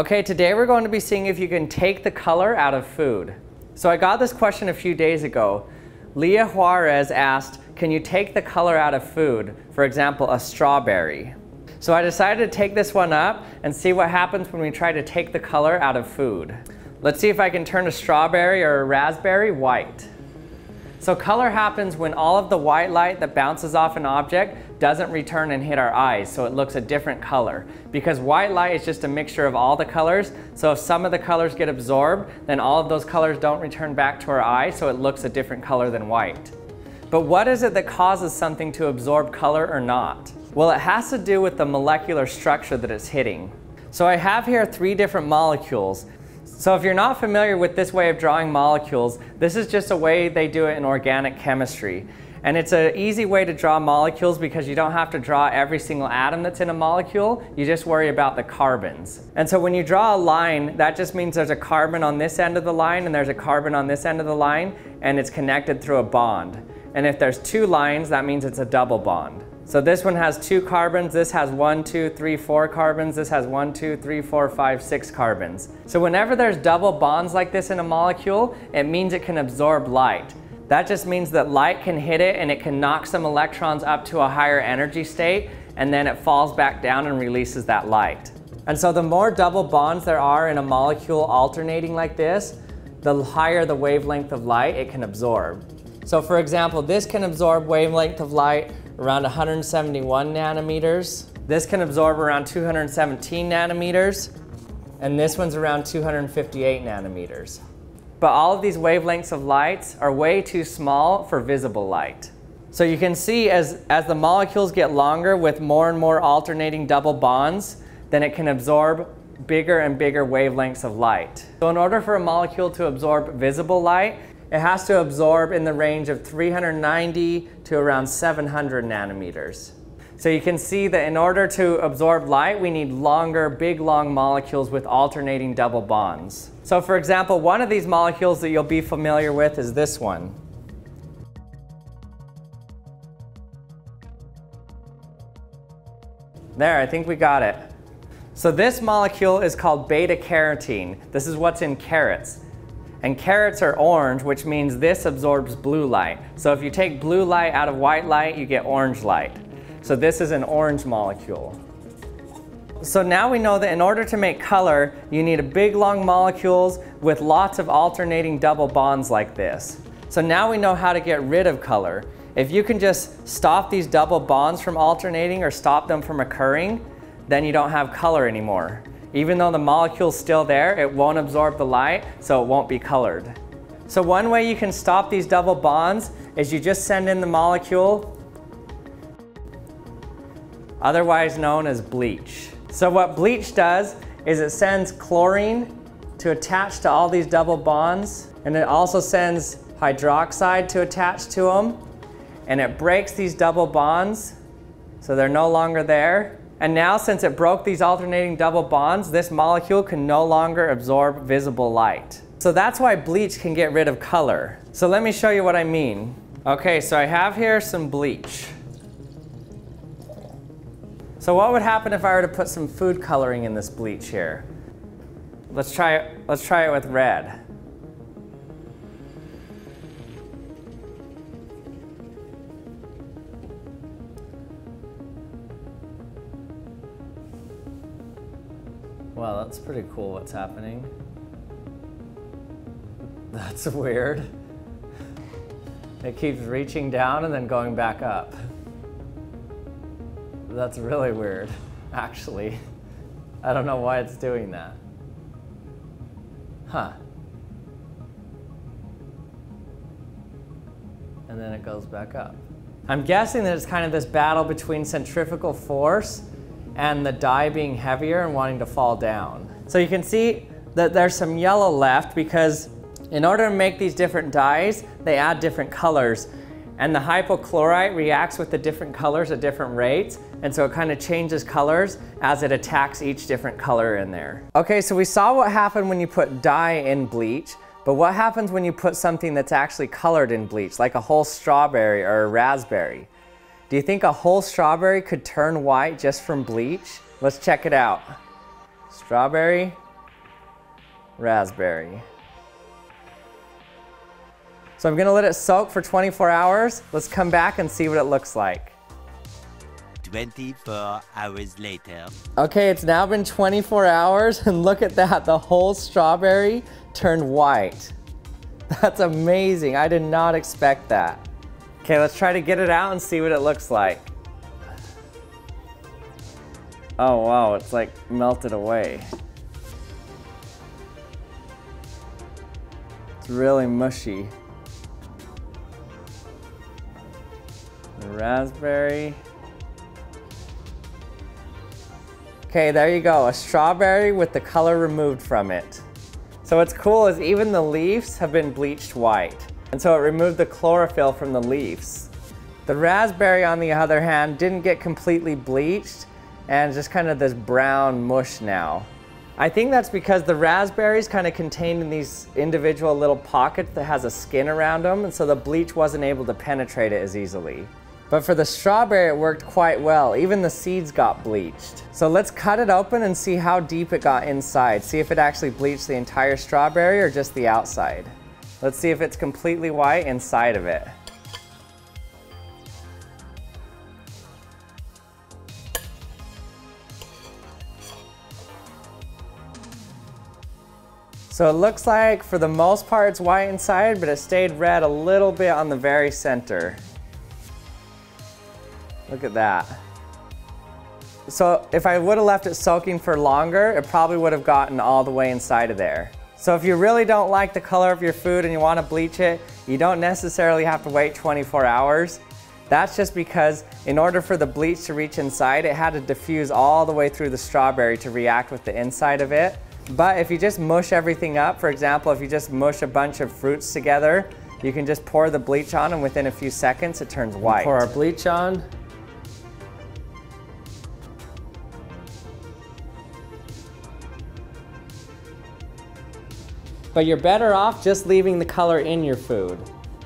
Okay, today we're going to be seeing if you can take the color out of food. So I got this question a few days ago. Leah Juarez asked, can you take the color out of food? For example, a strawberry. So I decided to take this one up and see what happens when we try to take the color out of food. Let's see if I can turn a strawberry or a raspberry white. So color happens when all of the white light that bounces off an object doesn't return and hit our eyes, so it looks a different color. Because white light is just a mixture of all the colors, so if some of the colors get absorbed, then all of those colors don't return back to our eye, so it looks a different color than white. But what is it that causes something to absorb color or not? Well, it has to do with the molecular structure that it's hitting. So I have here three different molecules, so if you're not familiar with this way of drawing molecules, this is just a way they do it in organic chemistry. And it's an easy way to draw molecules because you don't have to draw every single atom that's in a molecule, you just worry about the carbons. And so when you draw a line, that just means there's a carbon on this end of the line and there's a carbon on this end of the line, and it's connected through a bond. And if there's two lines, that means it's a double bond. So this one has two carbons, this has one, two, three, four carbons, this has one, two, three, four, five, six carbons. So whenever there's double bonds like this in a molecule, it means it can absorb light. That just means that light can hit it and it can knock some electrons up to a higher energy state and then it falls back down and releases that light. And so the more double bonds there are in a molecule alternating like this, the higher the wavelength of light it can absorb. So for example, this can absorb wavelength of light around 171 nanometers. This can absorb around 217 nanometers, and this one's around 258 nanometers. But all of these wavelengths of light are way too small for visible light. So you can see as, as the molecules get longer with more and more alternating double bonds, then it can absorb bigger and bigger wavelengths of light. So in order for a molecule to absorb visible light, it has to absorb in the range of 390 to around 700 nanometers. So you can see that in order to absorb light, we need longer, big, long molecules with alternating double bonds. So for example, one of these molecules that you'll be familiar with is this one. There, I think we got it. So this molecule is called beta carotene. This is what's in carrots. And carrots are orange, which means this absorbs blue light. So if you take blue light out of white light, you get orange light. So this is an orange molecule. So now we know that in order to make color, you need a big long molecules with lots of alternating double bonds like this. So now we know how to get rid of color. If you can just stop these double bonds from alternating or stop them from occurring, then you don't have color anymore. Even though the molecule's still there, it won't absorb the light, so it won't be colored. So one way you can stop these double bonds is you just send in the molecule, otherwise known as bleach. So what bleach does is it sends chlorine to attach to all these double bonds, and it also sends hydroxide to attach to them, and it breaks these double bonds so they're no longer there, and now since it broke these alternating double bonds, this molecule can no longer absorb visible light. So that's why bleach can get rid of color. So let me show you what I mean. Okay, so I have here some bleach. So what would happen if I were to put some food coloring in this bleach here? Let's try it, let's try it with red. Wow, that's pretty cool what's happening. That's weird. It keeps reaching down and then going back up. That's really weird, actually. I don't know why it's doing that. Huh. And then it goes back up. I'm guessing that it's kind of this battle between centrifugal force and the dye being heavier and wanting to fall down. So you can see that there's some yellow left because in order to make these different dyes, they add different colors. And the hypochlorite reacts with the different colors at different rates. And so it kind of changes colors as it attacks each different color in there. Okay, so we saw what happened when you put dye in bleach. But what happens when you put something that's actually colored in bleach, like a whole strawberry or a raspberry? Do you think a whole strawberry could turn white just from bleach? Let's check it out. Strawberry, raspberry. So I'm gonna let it soak for 24 hours. Let's come back and see what it looks like. 24 hours later. Okay, it's now been 24 hours and look at that, the whole strawberry turned white. That's amazing, I did not expect that. Okay, let's try to get it out and see what it looks like. Oh wow, it's like melted away. It's really mushy. Raspberry. Okay, there you go, a strawberry with the color removed from it. So what's cool is even the leaves have been bleached white. And so it removed the chlorophyll from the leaves. The raspberry, on the other hand, didn't get completely bleached and just kind of this brown mush now. I think that's because the raspberries kind of contained in these individual little pockets that has a skin around them, and so the bleach wasn't able to penetrate it as easily. But for the strawberry, it worked quite well. Even the seeds got bleached. So let's cut it open and see how deep it got inside. See if it actually bleached the entire strawberry or just the outside. Let's see if it's completely white inside of it. So it looks like for the most part it's white inside, but it stayed red a little bit on the very center. Look at that. So if I would have left it soaking for longer, it probably would have gotten all the way inside of there. So if you really don't like the color of your food and you want to bleach it, you don't necessarily have to wait 24 hours. That's just because in order for the bleach to reach inside, it had to diffuse all the way through the strawberry to react with the inside of it. But if you just mush everything up, for example, if you just mush a bunch of fruits together, you can just pour the bleach on and within a few seconds it turns white. Pour our bleach on. But you're better off just leaving the color in your food.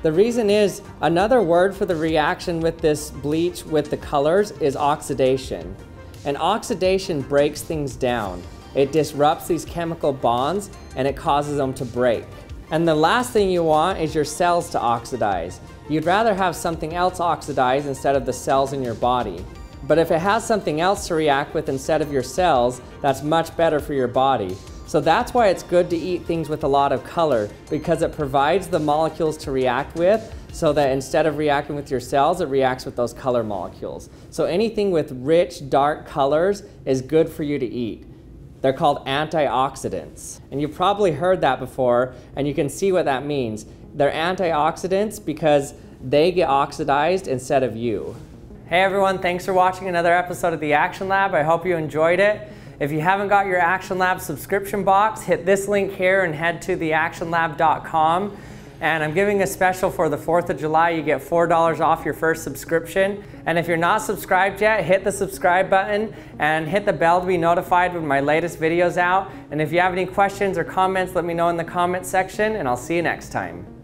The reason is, another word for the reaction with this bleach with the colors is oxidation. And oxidation breaks things down. It disrupts these chemical bonds and it causes them to break. And the last thing you want is your cells to oxidize. You'd rather have something else oxidize instead of the cells in your body. But if it has something else to react with instead of your cells, that's much better for your body. So that's why it's good to eat things with a lot of color because it provides the molecules to react with so that instead of reacting with your cells, it reacts with those color molecules. So anything with rich, dark colors is good for you to eat. They're called antioxidants. And you've probably heard that before, and you can see what that means. They're antioxidants because they get oxidized instead of you. Hey everyone, thanks for watching another episode of The Action Lab. I hope you enjoyed it. If you haven't got your Action Lab subscription box, hit this link here and head to theactionlab.com. And I'm giving a special for the 4th of July. You get $4 off your first subscription. And if you're not subscribed yet, hit the subscribe button and hit the bell to be notified when my latest video's out. And if you have any questions or comments, let me know in the comment section and I'll see you next time.